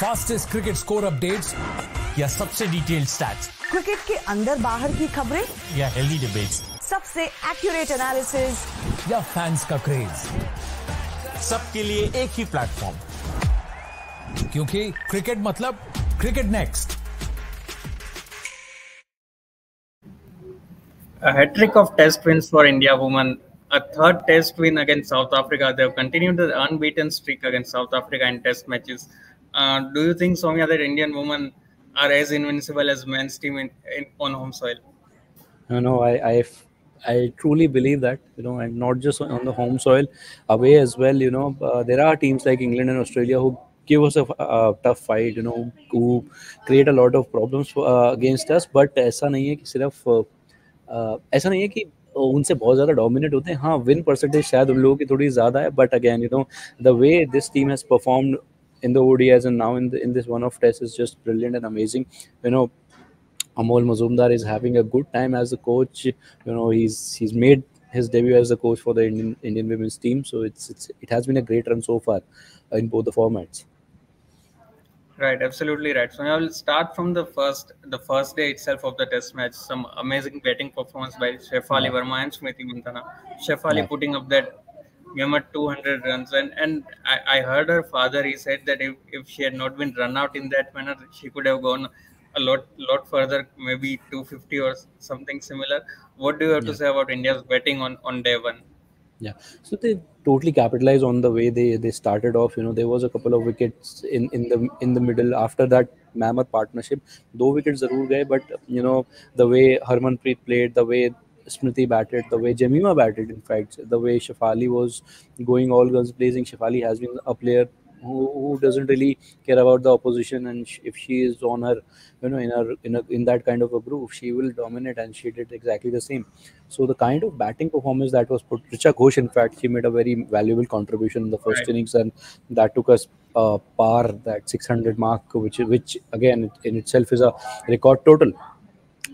Fastest cricket score updates या सबसे detailed stats cricket के अंदर बाहर की खबरें या हेल्दी डिबेट्स सबसे एक्यूरेट एनालिसिस या फैंस का क्रेज सबके लिए एक ही प्लेटफॉर्म क्योंकि क्रिकेट मतलब cricket next A hat trick of test wins for India women. A third test win against South Africa. They have continued the unbeaten streak against South Africa in test matches. Uh, do you think, Soumya, that Indian women are as invincible as men's team in, in on home soil? You know, I, I, I truly believe that. You know, and not just on the home soil, away as well. You know, uh, there are teams like England and Australia who give us a uh, tough fight. You know, who create a lot of problems for, uh, against us. But ऐसा नहीं है कि सिर्फ uh, ऐसा नहीं है कि उनसे बहुत ज़्यादा डोमिनेट होते हैं हाँ विन परसेंटेज शायद उन लोगों की थोड़ी ज़्यादा है but again you know the way this team has performed in the ODIs and now in the, in this one-off test is just brilliant and amazing. You know, Amol Muzumdar is having a good time as a coach. You know, he's he's made his debut as a coach for the Indian Indian women's team. So it's it's it has been a great run so far in both the formats. Right, absolutely right. So I will start from the first the first day itself of the test match. Some amazing batting performance by Shafali. Verma and Smriti Mandhana. Shafali yeah. putting up that Mehmet 200 runs. And, and I, I heard her father, he said that if, if she had not been run out in that manner, she could have gone a lot lot further, maybe 250 or something similar. What do you have yeah. to say about India's betting on, on day one? Yeah, so they totally capitalized on the way they, they started off. You know, there was a couple of wickets in, in the in the middle after that mammoth partnership. Though wickets are gaye, but you know the way Harmanpreet played, the way Smriti batted, the way Jemimah batted, in fact, the way Shafali was going all guns blazing. Shafali has been a player who, who doesn't really care about the opposition and if she is on her you know in her in, a, in that kind of a groove she will dominate and she did exactly the same so the kind of batting performance that was put richa ghosh in fact she made a very valuable contribution in the first right. innings and that took us uh, par that 600 mark which which again in itself is a record total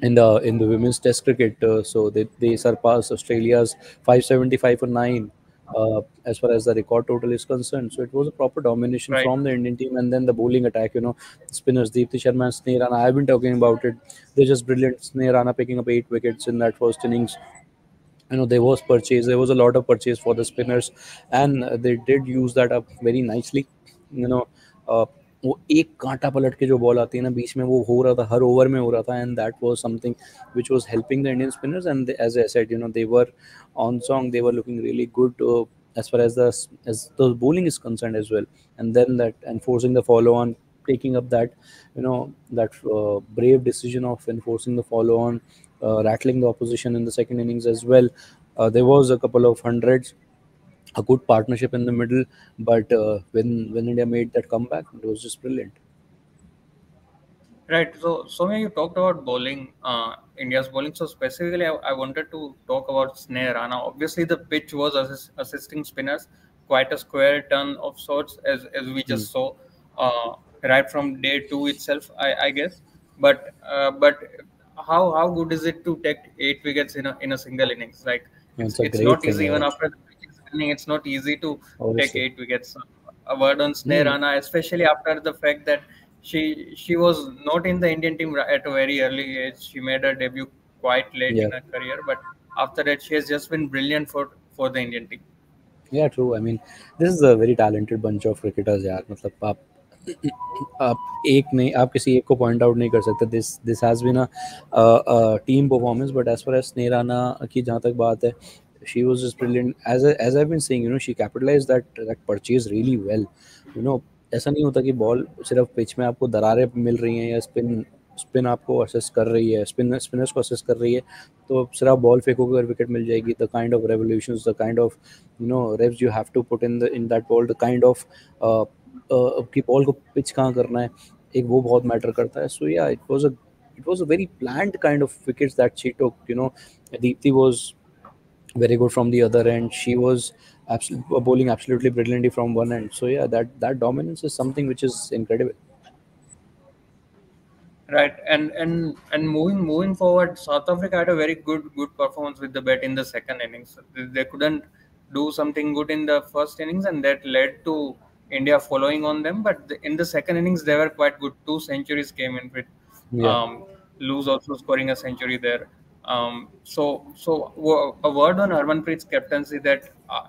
in the in the women's test cricket uh, so they, they surpassed australia's 575 for 9 uh, as far as the record total is concerned. So it was a proper domination right. from the Indian team, and then the bowling attack. You know, spinners Deepti Sharma and Sneh Rana. I've been talking about it. They're just brilliant. Sneh Rana picking up eight wickets in that first innings. You know, there was purchase. There was a lot of purchase for the spinners, and they did use that up very nicely. You know. Uh, वो एक कांटा पलट के जो ball आती है ना बीच में वो हो रहा था हर ओवर में हो रहा था and that was something which was helping the Indian spinners and as I said you know they were on song they were looking really good as far as the as the bowling is concerned as well and then that enforcing the follow on taking up that you know that uh, brave decision of enforcing the follow on uh, rattling the opposition in the second innings as well uh, there was a couple of hundreds a good partnership in the middle. But uh, when when India made that comeback, it was just brilliant. Right. So, Soumya, you talked about bowling, uh, India's bowling. So, specifically, I, I, wanted to talk about Sneh Rana. Obviously, the pitch was assist, assisting spinners, quite a square turn of sorts, as, as we just mm. saw uh, right from day two itself, I, I guess. But uh, but how how good is it to take eight wickets in a in a single innings? Like it's, it's not easy even after it's not easy to Obviously. take eight wickets. A word on Sneh mm. Rana, especially after the fact that she she was not in the Indian team at a very early age. She made her debut quite late yeah. in her career, but after that, she has just been brilliant for for the Indian team. Yeah, true. I mean, this is a very talented bunch of cricketers. यार मतलब आप आप एक नहीं आप किसी एक को पॉइंट आउट नहीं कर सकते this this has been a team performance but as far as Sneh Rana की जहाँ तक बात है she was just brilliant. As I, as I've been saying you know she capitalized that that purchase really well. You know ऐसा नहीं होता कि ball सिर्फ़ पिच में आपको दरारें मिल रही हैं या स्पिन स्पिन आपको असिस्ट कर रही है स्पिन स्पिनर्स को असिस्ट कर रही है तो सिर्फ़ बॉल फेंकोगे और विकेट मिल जाएगी। The kind of revolution the kind of you know revs you have to put in the in that ball the kind of कि बॉल को पिच कहाँ करना है एक वो बहुत मैटर करता है। सो या it was a it was a very planned kind of wickets that she took you know Deepti was very good from the other end. She was absolutely bowling absolutely brilliantly from one end. So yeah, that that dominance is something which is incredible. Right, and and and moving moving forward, South Africa had a very good good performance with the bat in the second innings. They couldn't do something good in the first innings, and that led to India following on them. But the, in the second innings, they were quite good. Two centuries came in with Yeah. um, Luus also scoring a century there. Um, so, so a word on Harmanpreet's captaincy that uh,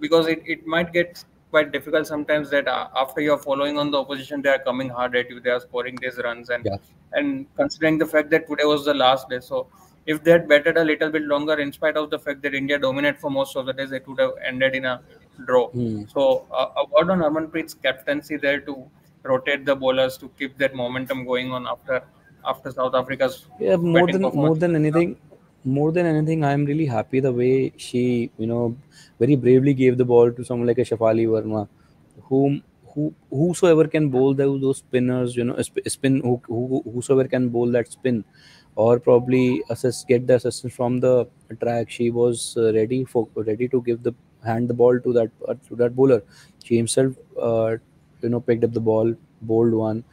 because it, it might get quite difficult sometimes that uh, after you're following on the opposition, they are coming hard at you. They are scoring these runs and Yeah. and considering the fact that today was the last day, so if they had batted a little bit longer, in spite of the fact that India dominated for most of the days, it would have ended in a draw. Hmm. So uh, a word on Harmanpreet's captaincy there to rotate the bowlers to keep that momentum going on after after South Africa's yeah more than more than anything more than anything i'm really happy the way she you know very bravely gave the ball to someone like a shafali verma whom who whosoever can bowl those, those spinners you know spin who, who, whosoever can bowl that spin or probably assist get the assistance from the track she was uh, ready for ready to give the hand the ball to that uh, to that bowler. She himself uh, you know picked up the ball bowled one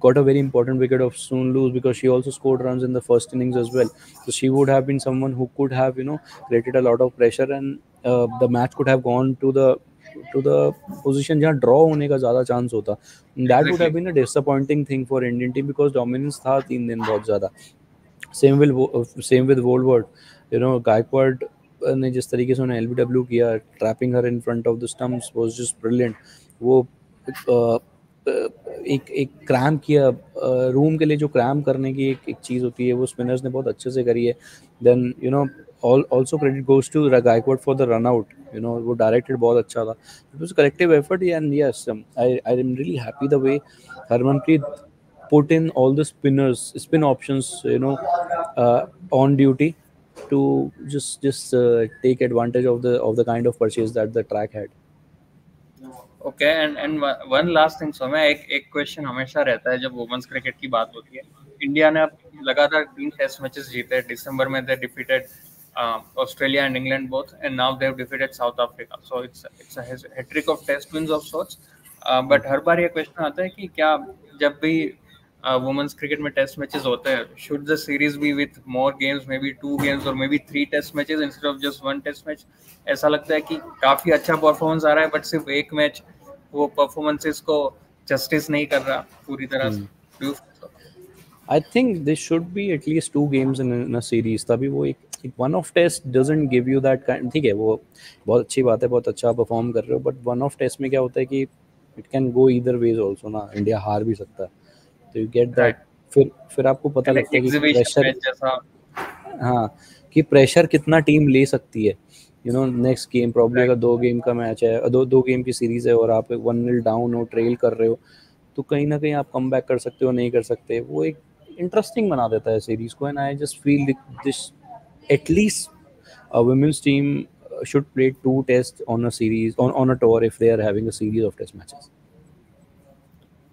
got a very important wicket of Sune Luus because she also scored runs in the first innings as well. So she would have been someone who could have you know created a lot of pressure and uh, the match could have gone to the to the position jahan draw hone ka zyada chance hota that would have been a disappointing thing for indian team because dominance tha teen din bahut zyada same will same with Wolvaardt you know gaikwad ने जिस तरीके से उन्हें LBW किया trapping her in front of the stumps was just brilliant वो uh, एक एक cram किया रूम के लिए जो क्रैम करने की एक एक चीज़ होती है वो स्पिनर्स ने बहुत अच्छे से करी है। Then you know also credit goes to Gaikwad for the run out you know वो डायरेक्टेड बहुत अच्छा था। It was collective effort and yes I I am really happy the way Harmanpreet all the spinners spin options you know uh, on duty to just just uh, take advantage of the of the kind of purchase that the track had okay and and one last thing so मैं एक एक question हमेशा रहता है जब women's cricket की बात होती है। इंडिया ने अब लगातार तीन टेस्ट मैचेस जीते दिसंबर में they defeated Australia and England both and now they have defeated South Africa so it's it's a hattrick of test wins of sorts but हर बार ये क्वेश्चन आता है कि क्या जब भी वुमेन्स क्रिकेट में टेस्ट मैचेस होते हैं should the series be with more games maybe two games और maybe three test matches instead of just one test match ऐसा लगता है कि काफ़ी अच्छा परफॉर्मेंस आ रहा है बट सिर्फ़ एक मैच वो परफॉर्मेंसेस को जस्टिस नहीं कर रहा पूरी तरह से। There should be at least two games in, in a series. तभी वो एक एक one off test doesn't give you that kind ठीक है वो बहुत अच्छी बात है बहुत अच्छा परफॉर्म कर रहे हो बट वन ऑफ़ टेस्ट में क्या होता है कि इट कैन गो इधर वेज ऑल्सो ना इंडिया हार भी सकता है। तो यू गेट दैट. फिर फिर आपको पता लगता है कि प्रेशर हाँ कि प्रेशर कितना टीम ले सकती है। You know next game problem अगर दो गेम का मैच है दो दो गेम की सीरीज़ है और आप वन निल डाउन हो ट्रेल कर रहे हो तो कहीं ना कहीं आप कम कर सकते हो नहीं कर सकते। वो एक इंटरेस्टिंग बना देता है सीरीज़ को and I just feel this at least women's team should play two test on a series on on a tour if they are having a series of test matches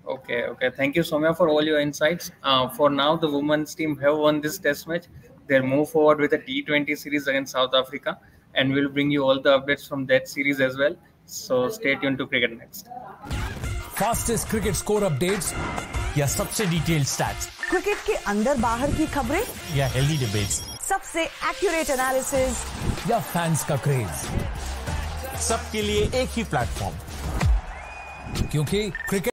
okay okay thank you Saumya for all your insights for now the women's team have won this test match they are move forward with a T20 series against South Africa and we'll bring you all the updates from that series as well. So stay tuned to Cricket Next. Fastest cricket score updates या सबसे detailed stats cricket के अंदर बाहर की खबरें या healthy debates सबसे accurate analysis या फैंस का क्रेज सबके लिए एक ही प्लेटफॉर्म क्योंकि क्रिकेट